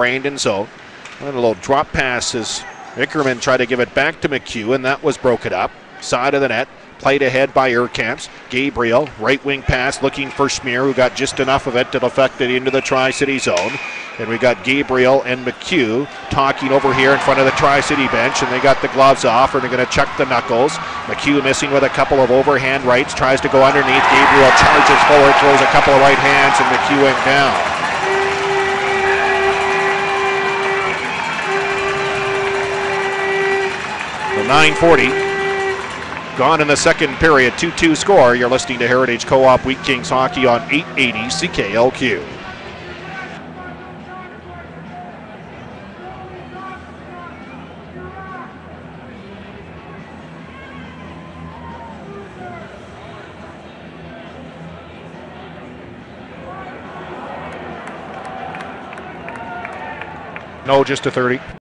Brandon zone. And a little drop pass as Ickerman tried to give it back to McCue, and that was broken up. Side of the net. Played ahead by Erkamps. Gabrielle, right wing pass looking for Schmier, who got just enough of it to deflect it into the Tri City zone. And we got Gabrielle and McCue talking over here in front of the Tri City bench, and they got the gloves off, and they're going to check the knuckles. McCue missing with a couple of overhand rights, tries to go underneath. Gabrielle charges forward, throws a couple of right hands, and McCue went down. 940 Gone in the second period, 2 2 score. You're listening to Heritage Co op Wheat Kings Hockey on 880 CKLQ. No, just a 30.